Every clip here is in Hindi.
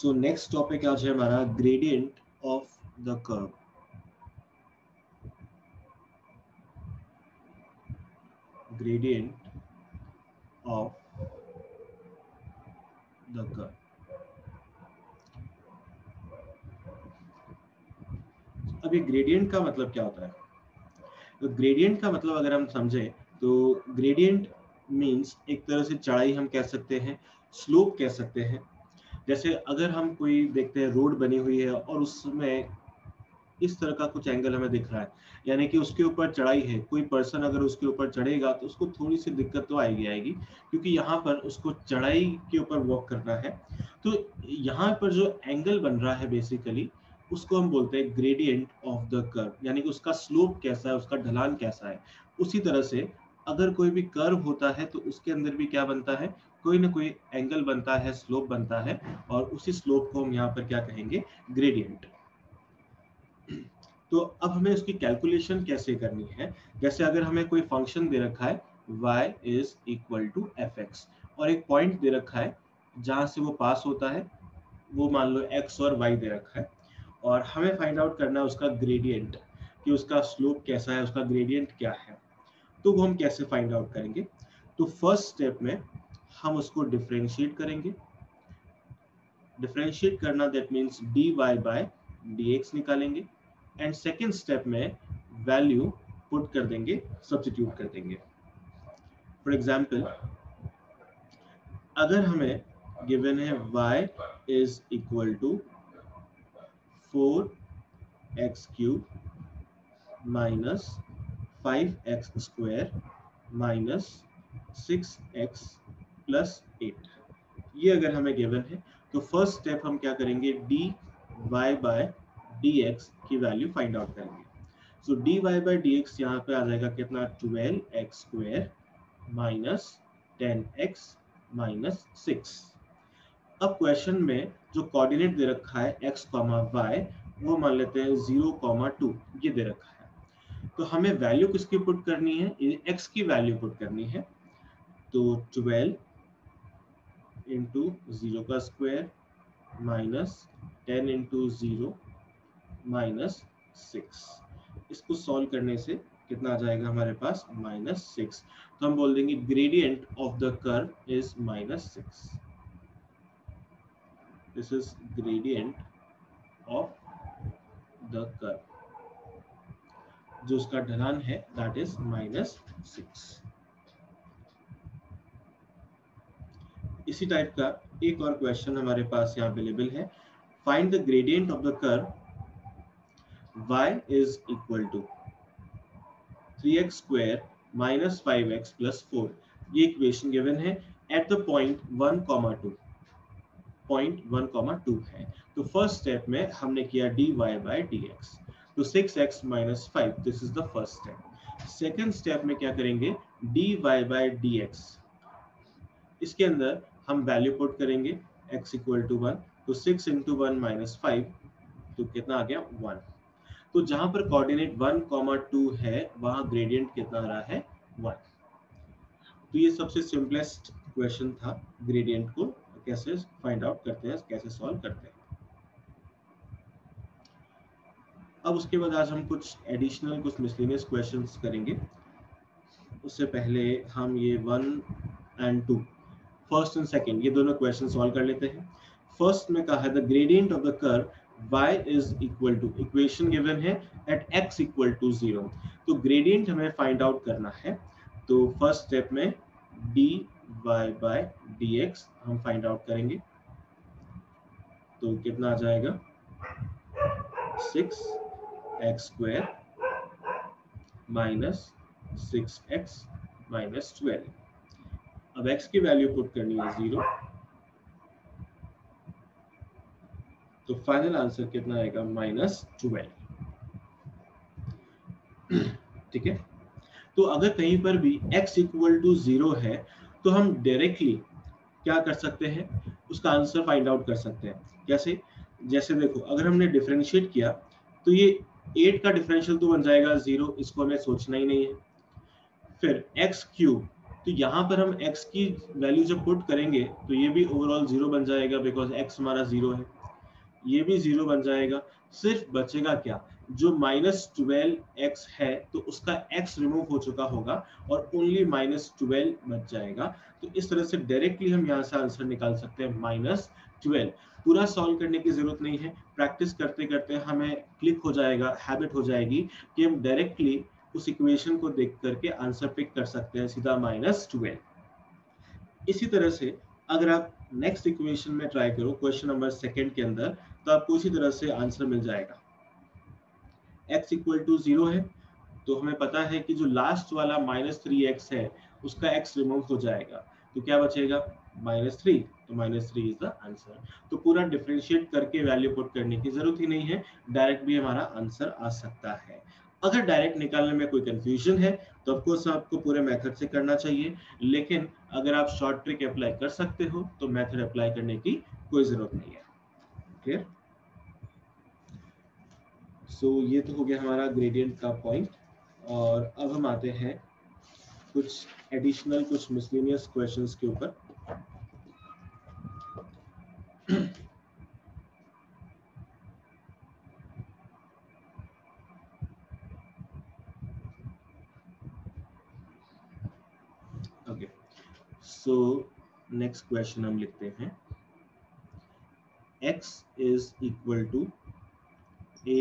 सो नेक्स्ट टॉपिक आज है हमारा gradient of the curve gradient of the curve. अब ये ग्रेडियंट का मतलब क्या होता है तो ग्रेडियंट का मतलब अगर हम समझे तो ग्रेडियंट मींस एक तरह से चढ़ाई हम कह सकते हैं स्लोप कह सकते हैं जैसे अगर हम कोई देखते हैं, रोड बनी हुई है और उसमें इस तरह का कुछ एंगल हमें दिख रहा है, यानी कि उसके ऊपर चढ़ाई है, कोई पर्सन अगर उसके ऊपर चढ़ेगा तो उसको थोड़ी सी दिक्कत तो आएगी आएगी, क्योंकि यहाँ पर उसको चढ़ाई के ऊपर वॉक करना है। तो यहाँ पर जो एंगल बन रहा है बेसिकली उसको हम बोलते हैं ग्रेडियंट ऑफ़ द कर्व यानी कि उसका स्लोप कैसा है, उसका ढलान कैसा है। उसी तरह से अगर कोई भी कर्व होता है तो उसके अंदर भी क्या बनता है? कोई ना कोई एंगल बनता है स्लोप बनता है और उसी स्लोप को हम यहाँ पर क्या कहेंगे? ग्रेडियंट तो अब हमें उसकी कैलकुलेशन कैसे करनी है? जैसे अगर हमें कोई फ़ंक्शन दे रखा है, y equal to F X और एक पॉइंट दे रखा है, जहाँ से वो पास होता है, वो मान लो x और y दे रखा है और हमें फाइंड आउट करना है उसका ग्रेडियंट कि उसका स्लोप कैसा है, उसका ग्रेडियंट क्या है। तो वो हम कैसे फाइंड आउट करेंगे? तो फ़र्स्ट स्टेप में हम उसको डिफ्रेंशिएट करेंगे। डिफ्रेंशिएट करना that means D Y by D X निकालेंगे एंड सेकेंड स्टेप में वैल्यू पुट कर देंगे सब्सिट्यूट कर देंगे। फॉर एग्ज़ाम्पल अगर हमें गिवन है y is equal to four X cube minus five X square minus six X plus eight ये अगर हमें गिवन है तो फ़र्स्ट स्टेप हम क्या करेंगे? D Y by D X की वैल्यू फाइंड आउट करेंगे। So D Y by D X यहाँ पे आ जाएगा कितना? Twelve X square minus ten X minus six अब क्वेश्चन में जो कोऑर्डिनेट दे रखा है एक्स कॉमा वाई वो मान लेते हैं ज़ीरो कॉमा टू ये दे रखा है। तो हमें वैल्यू किसकी पुट करनी है? एक्स की वैल्यू पुट करनी है। तो ट्वेल्व इंटू ज़ीरो का square minus ten into zero minus six इसको सॉल्व करने से कितना आ जाएगा हमारे पास? माइनस सिक्स तो हम बोल देंगे gradient of the curve is minus six this is gradient of the curve जो उसका ढलान है दैट इज़ माइनस सिक्स इसी टाइप का एक और क्वेश्चन हमारे पास यहाँ अवेलेबल है। Find the gradient of the curve y is equal to 3x square minus 5x plus 4 ये इक्वेशन गिवन है। At the point 1 comma 2 point 1 comma 2 है। तो फ़र्स्ट स्टेप में हमने किया dy by dx. तो 6x minus 5 this is the first step second step में क्या करेंगे? dy by dx. इसके अंदर हम वैल्यू पुट करेंगे x इक्वल टू 1 तो 6 इंटू वन माइनस फाइव तो कितना आ गया 1 तो जहाँ पर कोऑर्डिनेट 1, कॉमा टू है वहाँ ग्रेडियंट कितना आ रहा है 1 तो ये सबसे सिंपलेस्ट क्वेश्चन था ग्रेडियंट को कैसे फाइंड आउट करते हैं कैसे सॉल्व करते हैं. अब उसके बाद आज हम कुछ एडिशनल कुछ मिसलिनियस क्वेश्चंस करेंगे. उससे पहले हम ये one and two first and second ये दोनों क्वेश्चन सॉल्व कर लेते हैं। फ़र्स्ट में कहा है the gradient of the curve y is equal to equation given है, at x equal to zero. तो ग्रेडियंट हमें फाइंड आउट करना है। तो फ़र्स्ट स्टेप में dy by dx हम फाइंड आउट करेंगे। तो कितना आ जाएगा? Six X square X twelve अब x की वैल्यू पुट करनी है ज़ीरो तो फाइनल आंसर कितना आएगा? माइनस ट्वेल्व ठीक है? तो अगर कहीं पर भी x इक्वल टू ज़ीरो है तो हम डायरेक्टली क्या कर सकते हैं? उसका आंसर फाइंड आउट कर सकते हैं। कैसे जैसे देखो, अगर हमने डिफरेंशिएट किया तो ये एट का डिफरेंशियल तो बन जाएगा ज़ीरो इसको हमें सोचना ही नहीं है। फिर एक्स क्यूब तो यहाँ पर हम x की वैल्यू जब पुट करेंगे तो ये भी ओवरऑल ज़ीरो बन जाएगा बिकॉज़ x हमारा ज़ीरो है। ये भी ज़ीरो बन जाएगा। सिर्फ़ बचेगा क्या? जो माइनस ट्वेल्व एक्स है तो उसका x रिमूव हो चुका होगा और ओनली माइनस ट्वेल्व बच जाएगा। तो इस तरह से डायरेक्टली हम यहाँ से आंसर निकाल सकते हैं माइनस ट्वेल्व पूरा सॉल्व करने की ज़रूरत नहीं है। प्रैक्टिस करते करते हमें क्लिक हो जाएगा हैबिट हो जाएगी कि हम डायरेक्टली उस इक्वेशन को देख करके आंसर पिक कर सकते हैं सीधा माइनस ट्वेल्व इसी तरह से अगर आप नेक्स्ट इक्वेशन में ट्राई करो क्वेश्चन नंबर सेकेंड के अंदर तो आपको इसी तरह से आंसर मिल जाएगा। X इक्वल टू ज़ीरो है तो हमें पता है कि जो लास्ट वाला माइनस थ्री एक्स है, उसका एक्स रिमूव हो जाएगा। तो क्या बचेगा? माइनस थ्री तो minus three is the answer तो पूरा डिफ्रेंशिएट करके वैल्यू पुट करने की ज़रूरत ही नहीं है डायरेक्ट भी हमारा आंसर आ सकता है। अगर डायरेक्ट निकालने में कोई कंफ्यूजन है तो ऑफकोर्स आपको पूरे मेथड से करना चाहिए। लेकिन अगर आप शॉर्ट ट्रिक अप्लाई कर सकते हो तो मेथड अप्लाई करने की कोई ज़रूरत नहीं है। क्लियर सो so, ये तो हो गया हमारा ग्रेडियंट का पॉइंट और अब हम आते हैं कुछ एडिशनल कुछ मिसलिनियस क्वेश्चंस के ऊपर ओके सो नेक्स्ट क्वेश्चन हम लिखते हैं। X is equal to a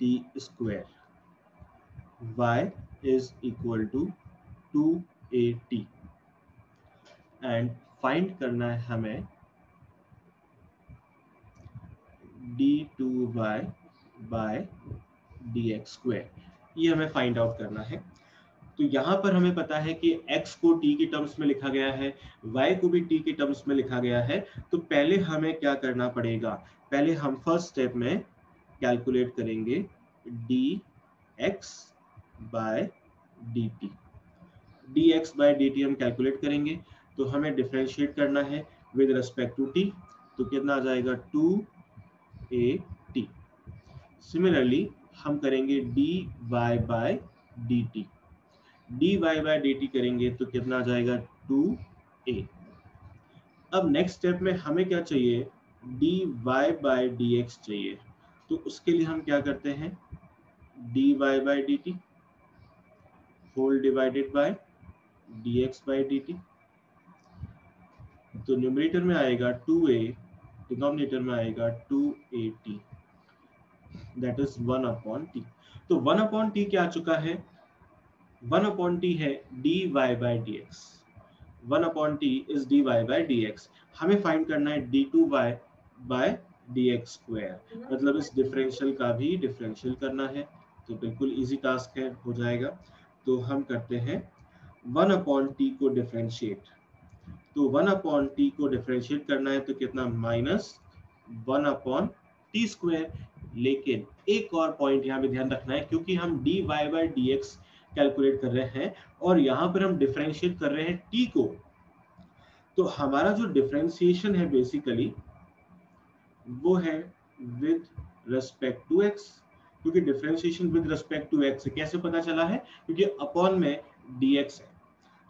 t square. Y is equal to 2at and find करना है हमें D two Y by D X square ये हमें फाइंड आउट करना है। तो यहाँ पर हमें पता है कि x को t के टर्म्स में लिखा गया है, y को भी t के टर्म्स में लिखा गया है तो पहले हमें क्या करना पड़ेगा? पहले हम फ़र्स्ट स्टेप में कैलकुलेट करेंगे D X by D T D X by D T हम कैलकुलेट करेंगे तो हमें डिफ्रेंशिएट करना है विद रेस्पेक्ट टू टी तो कितना आ जाएगा? टू ए टी सिमिलरली हम करेंगे D Y by D T D Y by D T करेंगे तो कितना आ जाएगा टू ए अब नेक्स्ट स्टेप में हमें क्या चाहिए? D y by d x चाहिए। तो उसके लिए हम क्या करते हैं? D y by d t whole divided by d x by d t तो न्यूमरेटर में आएगा टू ए डिनोमिनेटर में आएगा two a t that is one upon t तो वन अपॉन टी क्या आ चुका है? वन अपॉन टी है d y by d x. One upon t is d y by d x. हमें फाइंड करना है d two y by d x square. मतलब इस डिफरेंशियल का भी डिफरेंशियल करना है तो बिल्कुल इजी टास्क है, हो जाएगा। तो हम करते हैं वन अपॉन टी को डिफरेंशिएट तो वन अपॉन टी को डिफरेंशिएट करना है तो कितना? Minus one upon t square. लेकिन एक और पॉइंट यहाँ पे ध्यान रखना है, क्योंकि हम d y by d x calculate कर रहे हैं और यहाँ पर हम डिफरेंशिएट कर रहे हैं टी को। तो हमारा जो डिफरेंशिएशन है बेसिकली वो है विद रेस्पेक्ट टू एक्स क्योंकि differentiation with respect to x कैसे पता चला है? क्योंकि अपॉन में dx है।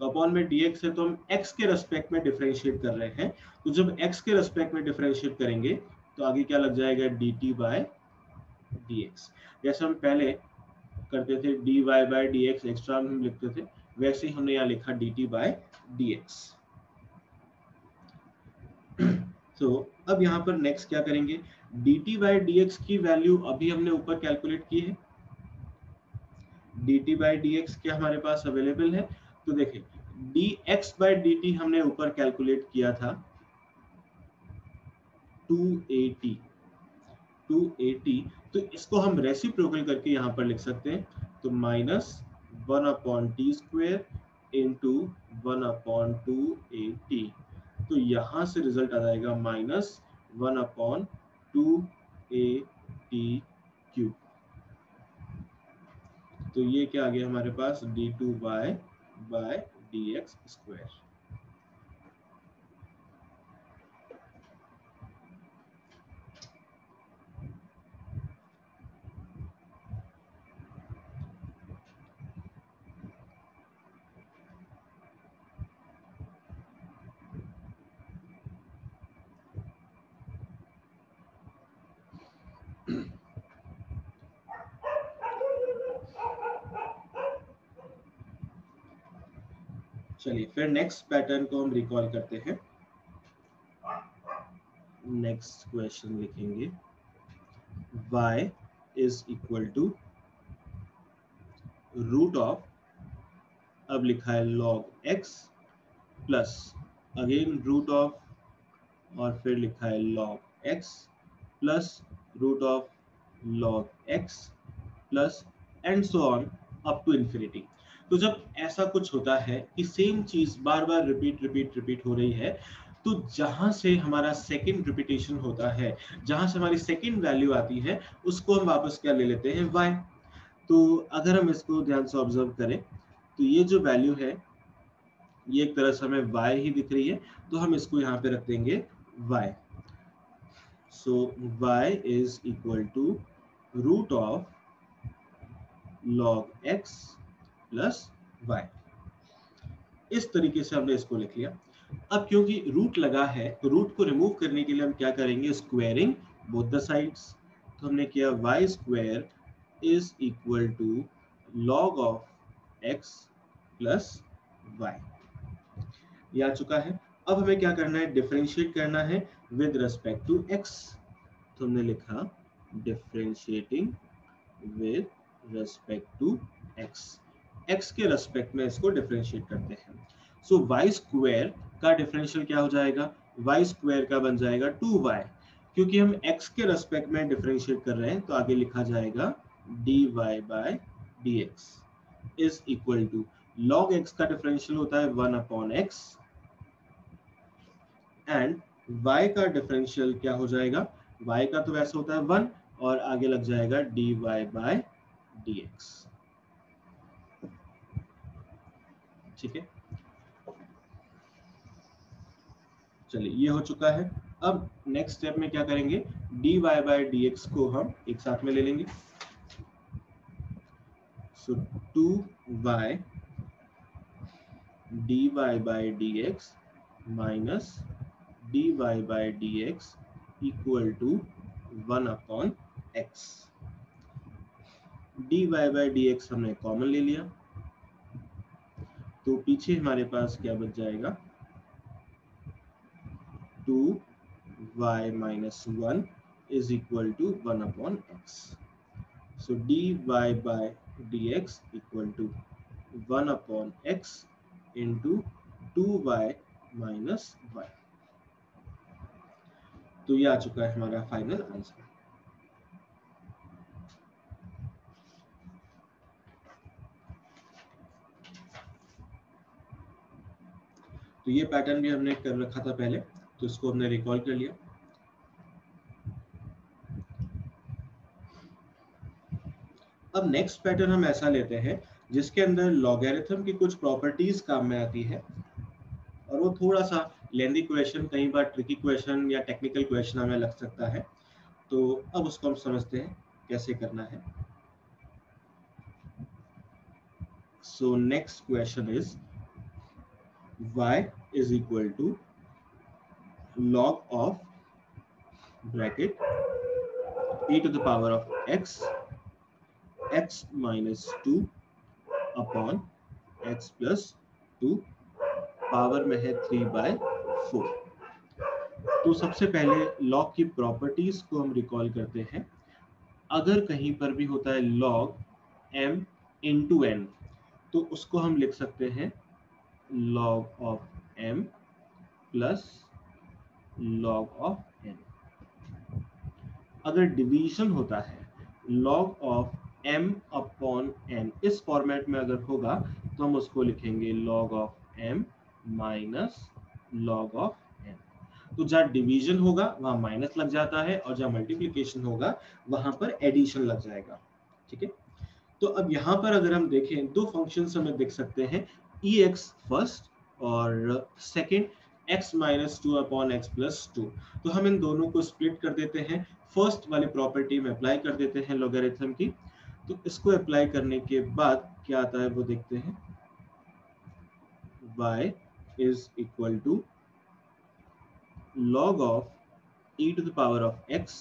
तो अपॉन में dx है तो हम x के रेस्पेक्ट में डिफरेंशिएट कर रहे हैं। तो जब x के रेस्पेक्ट में डिफ्रेंशिएट करेंगे तो आगे क्या लग जाएगा? dt बाय dx जैसे हम पहले करते थे dy बाय एक्स एक्स्ट्रा हम लिखते थे, वैसे ही हमने यहाँ लिखा dt बाय dx तो अब यहाँ पर नेक्स्ट क्या करेंगे? dt बाई डी एक्स की वैल्यू अभी हमने ऊपर कैलकुलेट की है। dt बाई डी एक्स क्या हमारे पास अवेलेबल है? तो देखिए dx बाई टी हमने ऊपर कैलकुलेट किया था 2at 2at तो इसको हम रेसिप्रोकल करके यहाँ पर लिख सकते हैं। तो minus one upon t square into one upon two a t तो यहाँ से रिज़ल्ट आ जाएगा minus one upon two a t cube तो ये क्या आ गया हमारे पास? D two y by d x square चलिए, फिर नेक्स्ट पैटर्न को हम रिकॉल करते हैं। नेक्स्ट क्वेश्चन लिखेंगे। Y is equal to root of अब लिखा है log x plus again root of और फिर लिखा है log x plus root of log x plus and so on up to infinity तो जब ऐसा कुछ होता है कि सेम चीज़ बार बार रिपीट रिपीट रिपीट हो रही है तो जहाँ से हमारा सेकंड रिपीटेशन होता है, जहाँ से हमारी सेकंड वैल्यू आती है, उसको हम वापस क्या ले लेते हैं? y. तो अगर हम इसको ध्यान से ऑब्ज़र्व करें तो ये जो वैल्यू है, ये एक तरह से हमें y ही दिख रही है तो हम इसको यहाँ पे रख देंगे y. so, y is equal to root of log x plus y इस तरीके से हमने इसको लिख लिया। अब क्योंकि रूट लगा है तो रूट को रिमूव करने के लिए हम क्या करेंगे? स्क्वायरिंग बोथ द साइड्स तो हमने किया, y square is equal to log of x plus y ये आ चुका है। अब हमें क्या करना है? डिफरेंशिएट करना है। With respect to x. तो हमने लिखा differentiating with respect to x. x के रेस्पेक्ट में इसको डिफरेंशिएट करते हैं। सो y स्क्वायर का डिफरेंशियल क्या हो जाएगा? y स्क्वायर का बन जाएगा 2y क्योंकि हम x के रेस्पेक्ट में डिफरेंशिएट कर रहे हैं तो आगे लिखा जाएगा dy by d x is equal to log x का डिफरेंशियल होता है one upon x and y का डिफरेंशियल क्या हो जाएगा? Y का तो वैसे होता है वन और आगे लग जाएगा dy बाय dx ठीक है? चलिए, ये हो चुका है। अब नेक्स्ट स्टेप में क्या करेंगे? dy बाय dx को हम एक साथ में ले लेंगे। So two y d y by dx minus dy by dx equal to one upon x. dy bye dx हमने कॉमन ले लिया। तो पीछे हमारे पास क्या बच जाएगा? Two y minus one is equal to one upon x so d y by d x equal to one upon x into two y minus y तो ये आ चुका है हमारा फाइनल आंसर तो ये पैटर्न भी हमने कर रखा था पहले तो इसको हमने रिकॉल कर लिया. अब नेक्स्ट पैटर्न हम ऐसा लेते हैं, जिसके अंदर लॉगरिथम की कुछ प्रॉपर्टीज़ काम में आती है, और वो थोड़ा सा लेंदी क्वेश्चन कई बार ट्रिकी क्वेश्चन या टेक्निकल क्वेश्चन हमें लग सकता है। तो अब उसको हम समझते हैं, कैसे करना है। So next question is y is equal to log of bracket e to the power of x x minus 2 upon x plus 2 power में है 3 बाय 4 तो सबसे पहले लॉग की प्रॉपर्टीज़ को हम रिकॉल करते हैं। अगर कहीं पर भी होता है लॉग m इंटू एन तो उसको हम लिख सकते हैं log of m plus log of n अगर डिवीज़न होता है log of m upon n इस फॉर्मेट में अगर होगा तो हम उसको लिखेंगे log of m minus log of n. तो जहाँ डिवीज़न होगा, वहाँ माइनस लग जाता है और जहाँ मल्टीप्लीकेशन होगा, वहाँ पर एडिशन लग जाएगा। ठीक है? तो अब यहाँ पर अगर हम देखें, दो फ़ंक्शंस हमें देख सकते हैं। ई एक्स फ़र्स्ट और second x minus two upon x plus two तो हम इन दोनों को स्प्लिट कर देते हैं। फ़र्स्ट वाली प्रॉपर्टी में अप्लाई कर देते हैं लोगरिथम की। तो इसको अप्लाई करने के बाद क्या आता है वो देखते हैं। Y is equal to log of e to the power of x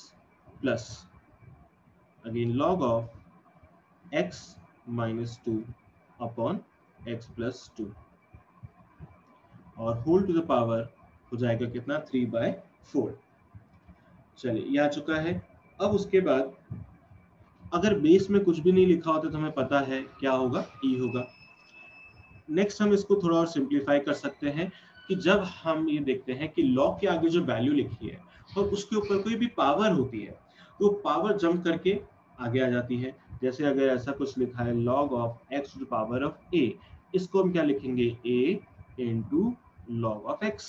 plus again log of x minus two upon x plus two और होल टू द पावर हो जाएगा कितना? थ्री बाय फोर चलिए, ये आ चुका है। अब उसके बाद अगर बेस में कुछ भी नहीं लिखा होता तो हमें पता है क्या होगा? ई e होगा। नेक्स्ट हम इसको थोड़ा और सिंप्लीफाई कर सकते हैं कि जब हम ये देखते हैं कि लॉग के आगे जो वैल्यू लिखी है और उसके ऊपर कोई भी पावर होती है तो पावर जंप करके आगे आ जाती है। जैसे अगर ऐसा कुछ लिखा है log of x two power of a इसको हम क्या लिखेंगे? A into log of x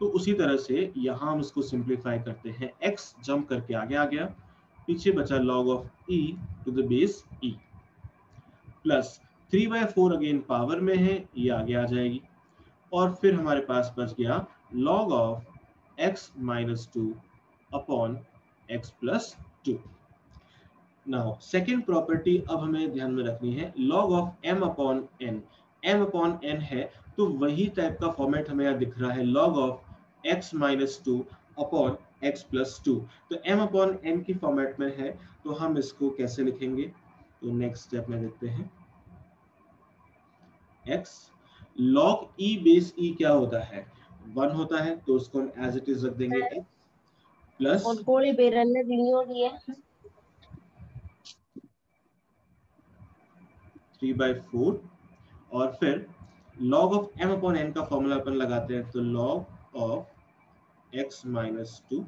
तो उसी तरह से यहाँ हम इसको सिंप्लीफाई करते हैं। एक्स जंप करके आगे आ गया। पीछे बचा log of e to the base e plus three by four again power में है, ये आगे आ जाएगी। और फिर हमारे पास बच गया log of x minus two upon x plus two now second property अब हमें ध्यान में रखनी है, log of m upon n m upon n है तो वही टाइप का फॉर्मेट हमें यहाँ दिख रहा है, log of x minus two upon x plus two तो m अपॉन n की फॉर्मेट में है तो हम इसको कैसे लिखेंगे? तो नेक्स्ट स्टेप में देखते हैं। X log e base e क्या होता है? वन होता है तो उसको हम एज इट इज़ रख देंगे x प्लस और थोड़ी बेरल वीडियो की है थ्री बाई फोर और फिर log of m upon n का फॉर्मूला अपन लगाते हैं तो log of x minus two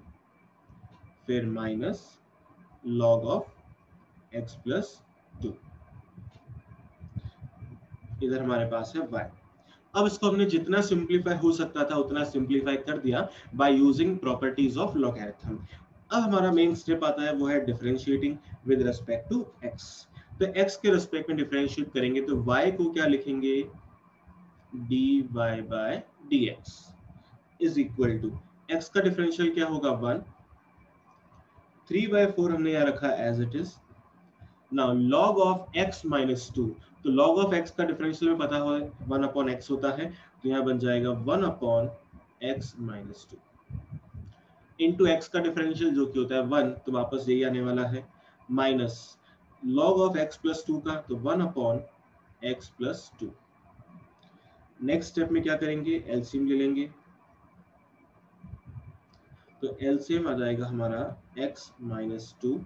फिर minus log of x plus two इधर हमारे पास है y. अब इसको हमने जितना सिंप्लीफाई हो सकता था, उतना सिंप्लीफाई कर दिया by using properties of logarithm अब हमारा मेन स्टेप आता है, वो है differentiating with respect to x. तो x के रिस्पेक्ट में डिफरेंशिएट करेंगे तो y को क्या लिखेंगे? dy by dx is equal to x का डिफरेंशियल क्या होगा? 1 3 by 4 हमने यहाँ रखा as it is now log of x minus 2 तो log ऑफ़ x का डिफरेंशियल में पता हो वन अपॉन एक्स होता है तो यहाँ बन जाएगा one upon x minus two into x का डिफरेंशियल जो कि होता है वन तो वापस यही आने वाला है minus log of x plus two का तो one upon x plus two next step में क्या करेंगे? एलसीएम ले लेंगे. तो एलसीएम आ जाएगा हमारा x minus two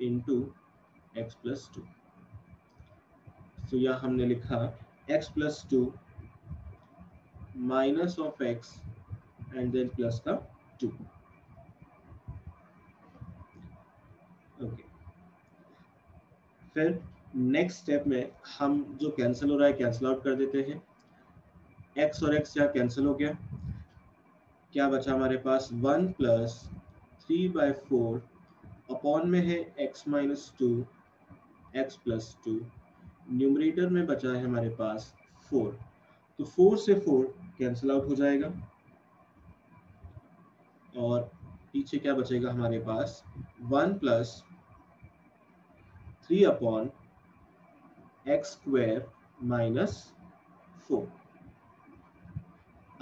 into x plus two तो यह हमने लिखा x plus two minus of x and then plus का टू ओके फिर नेक्स्ट स्टेप में हम जो कैंसिल हो रहा है कैंसिल आउट कर देते हैं। x और x यहाँ कैंसिल हो गया। क्या बचा हमारे पास? One plus three by four upon में है x minus two x plus two numerator में बचा है हमारे पास फोर तो फोर से फोर कैंसिल आउट हो जाएगा। और पीछे क्या बचेगा हमारे पास? One plus three upon x square minus four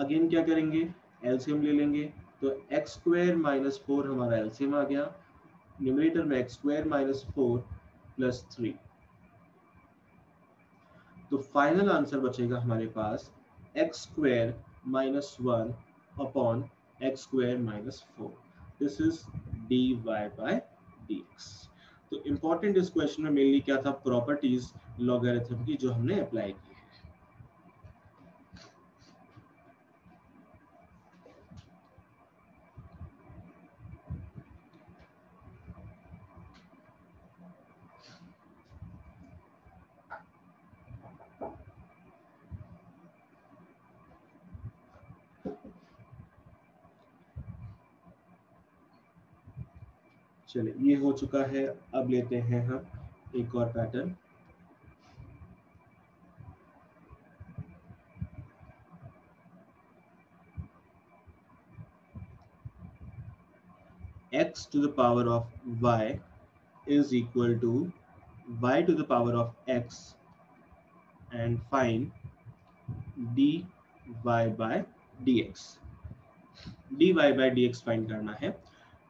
again क्या करेंगे? एलसीएम ले लेंगे। तो एक्स स्क्वेर माइनस फोर हमारा एलसीएम आ गया। न्यूमरेटर में x square minus four plus three तो फाइनल आंसर बचेगा हमारे पास x square minus one upon x square minus four this is d y by d x तो इंपॉर्टेंट इस क्वेश्चन में मेनली क्या था? प्रॉपर्टीज़ लॉगरिथम की जो हमने अप्लाई की। चलिए ये हो चुका है अब लेते हैं हम एक और pattern x to the power of y is equal to y to the power of x and find dy by dx dy by dx find करना है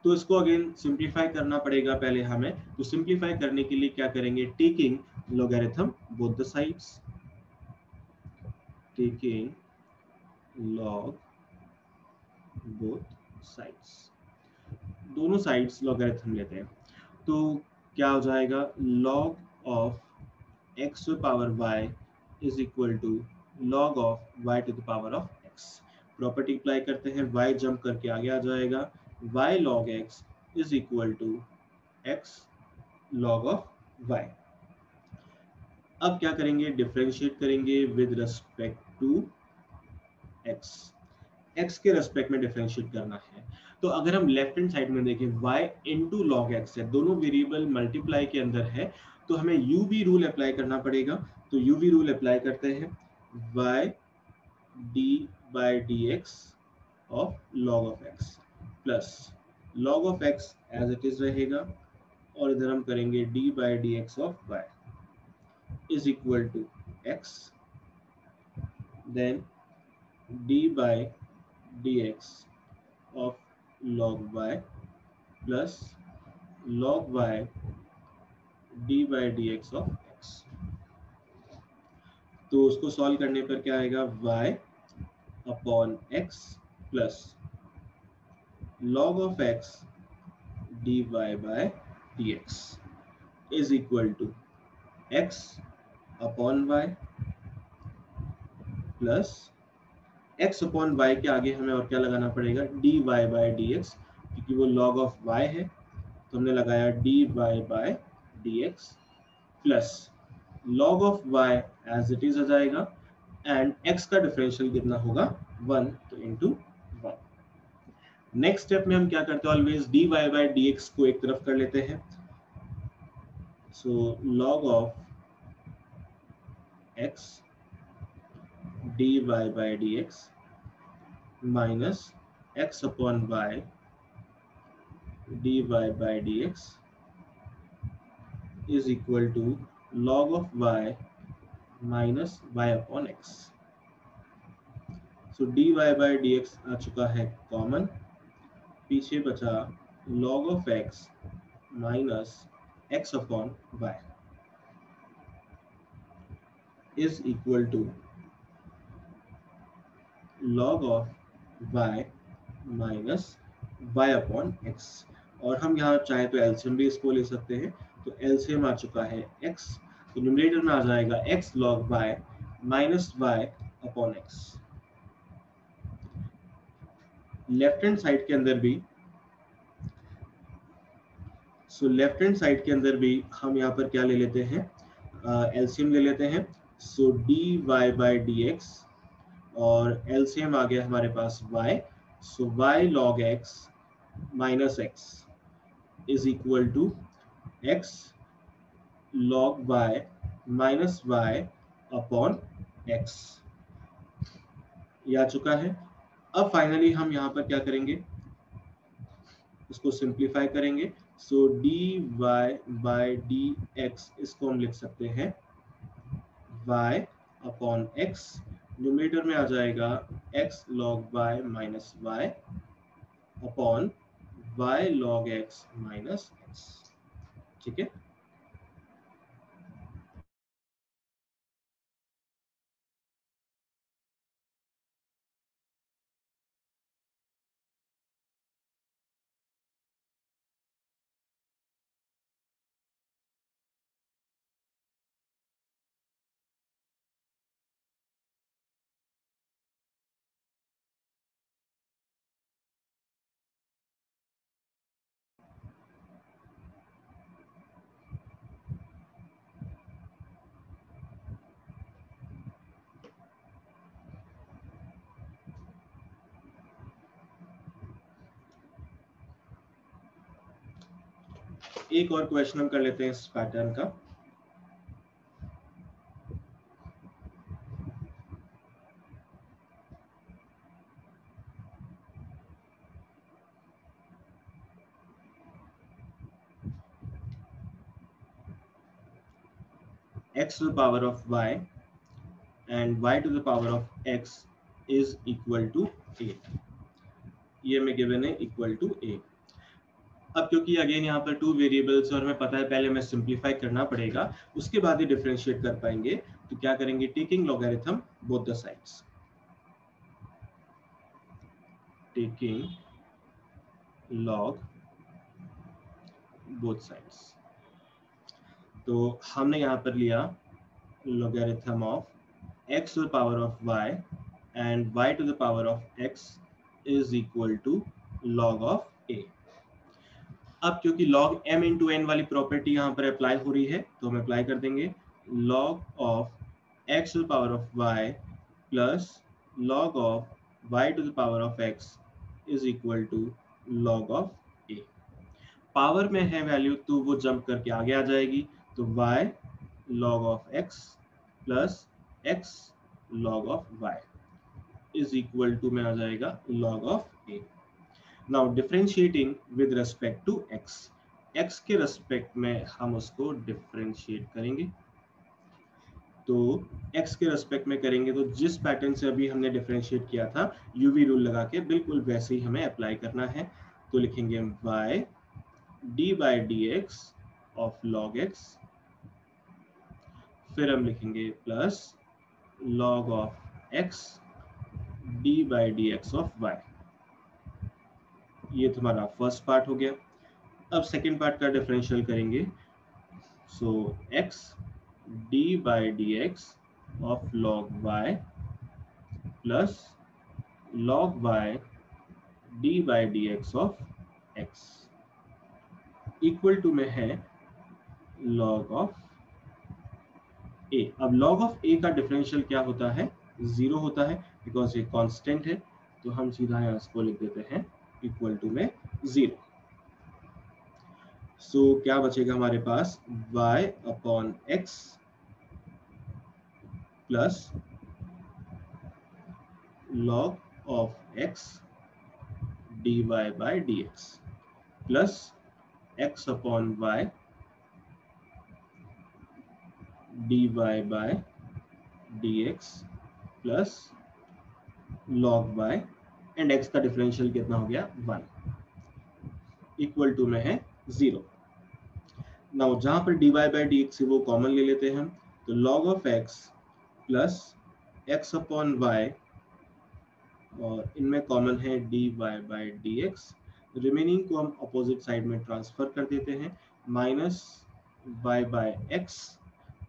तो इसको अगेन सिंप्लीफाई करना पड़ेगा पहले हमें। तो सिंप्लीफाई करने के लिए क्या करेंगे? Taking logarithm both the sides. Taking log both sides. दोनों साइड्स लॉगरिथम लेते हैं। तो क्या हो जाएगा? Log of to the power y is equal to log of y to the power of x. Property apply करते हैं। Y जंप करके आगे आ जाएगा। Y log x is equal to x log of y. अब क्या करेंगे? डिफ्रेंशिएट करेंगे with respect to x x के रेस्पेक्ट में डिफ्रेंशिएट करना है। तो अगर हम लेफ़्ट हैंड साइड में देखें, y इनटू log x है, दोनों वेरिएबल मल्टीप्लाई के अंदर है तो हमें u v रूल अप्लाई करना पड़ेगा। तो u v रूल अप्लाई करते हैं। y d बाय dx of log of x plus log of x as it is रहेगा और इधर हम करेंगे d by d x of y is equal to x then d by d x of log y plus log y d by d x of x तो उसको सॉल्व करने पर क्या आएगा? Y upon x plus log of x dy by dx is equal to x upon y plus x upon y के आगे हमें और क्या लगाना पड़ेगा? बाई डी एक्स क्योंकि वो लॉग ऑफ़ वाई है तो हमने लगाया by d x plus log of y as it is आ जाएगा एंड एक्स का डिफरेंशियल कितना होगा? वन तो इंटू नेक्स्ट स्टेप में हम क्या करते हैं? Always d y by d x को एक तरफ़ कर लेते हैं। So log of x d y by d x minus x upon by d y by d x is equal to log of y minus y upon x so d y by d x आ चुका है कॉमन पीछे बचा log of x minus x upon y. Is equal to log of y minus y upon x. और हम यहाँ चाहे तो एल्सियम भी इसको ले सकते हैं। तो एल्सियम आ चुका है x तो न्यूमरेटर में आ जाएगा x log y minus y upon x. Left hand side के अंदर भी सो लेफ़्ट हैंड साइड के अंदर भी हम यहाँ पर क्या ले लेते हैं? एल्सियम uh, ले लेते हैं। So d y by d x और एलसीएम आ गया हमारे पास y so y log x minus x is equal to x log y minus y upon x. ये आ चुका है। अब फाइनली हम यहाँ पर क्या करेंगे? इसको सिंप्लीफाई करेंगे। So d y by d x इसको हम लिख सकते हैं। y अपॉन x न्यूमेटर में आ जाएगा x log y minus y upon y log x minus x ठीक है? एक और क्वेश्चन हम कर लेते हैं इस पैटर्न का x to the power of y and y to the power of x is equal to a ये में गिवन है इक्वल टू a अब क्योंकि अगेन यहाँ पर टू वेरिएबल्स और हमें पता है, पहले हमें सिंप्लीफाई करना पड़ेगा, उसके बाद ही डिफरेंशिएट कर पाएँगे। तो क्या करेंगे? Taking logarithm both the sides taking log both sides तो हमने यहाँ पर लिया logarithm of x to the power of y and y to the power of x is equal to log of a. अब क्योंकि log m into n वाली प्रॉपर्टी यहाँ पर अप्लाई हो रही है तो हम अप्लाई कर देंगे log of x to the power of y plus log of y to the power of x is equal to log of a power में है वैल्यू तो वो जंप करके आगे आ जाएगी तो y log of x plus x log of y is equal to में आ जाएगा log of a now, differentiating with respect to x x के रेस्पेक्ट में हम उसको डिफरेंशिएट करेंगे। तो एक्स के रेस्पेक्ट में करेंगे तो जिस पैटर्न से अभी हमने डिफरेंशिएट किया था यूवी रूल लगा के बिल्कुल वैसे ही हमें अप्लाई करना है। तो लिखेंगे by d d d x of log x फिर हम लिखेंगे plus log of x d by d x of y ये तुम्हारा फ़र्स्ट पार्ट हो गया। अब सेकेंड पार्ट का डिफरेंशियल करेंगे। So x d by d x of log y plus log y d by d x of x equal to में है लॉग ऑफ़ ए अब लॉग ऑफ़ ए का डिफरेंशियल क्या होता है? ज़ीरो होता है बिकॉज़ ये कांस्टेंट है। तो हम सीधा यहाँ इसको लिख देते हैं। इक्वल टू में ज़ीरो सो so, क्या बचेगा हमारे पास? Y upon x plus log of x dy by x plus x upon y by d x plus log y and x का डिफरेंशियल कितना हो गया? वन इक्वल टू में है ज़ीरो नाउ जहाँ पर dy बाई डी एक्स वो कॉमन ले लेते हैं तो log of x plus x upon y और इनमें कॉमन है dy by d x remaining को हम अपोजिट साइड में ट्रांसफ़र कर देते हैं minus y by x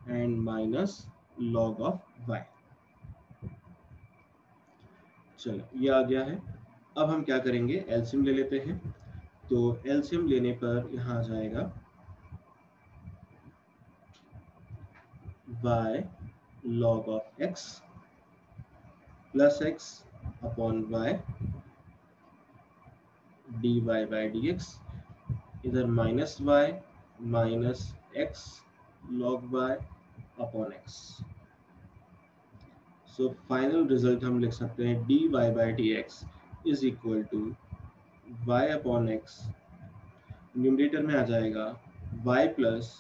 and minus log of y. चलो, ये आ गया है। अब हम क्या करेंगे? एल्सियम ले लेते हैं। तो एल्सियम लेने पर यहाँ आ जाएगा। Y log of x plus x upon y dy by dx, इधर minus y minus x log y upon x so final result हम लिख सकते हैं d y by d x is equal to y upon x numerator में आ जाएगा y plus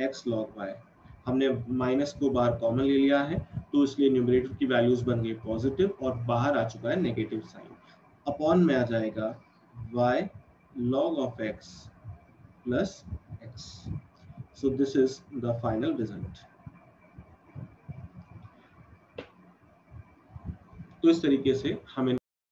x log y हमने माइनस को बाहर कॉमन ले लिया है तो इसलिए न्यूमरेटर की वैल्यूज़ बन गई पॉजिटिव और बाहर आ चुका है नेगेटिव साइन अपॉन में आ जाएगा y log of x plus x. So, this is the final result. तो इस तरीके से हमें